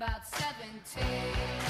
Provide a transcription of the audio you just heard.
about 17.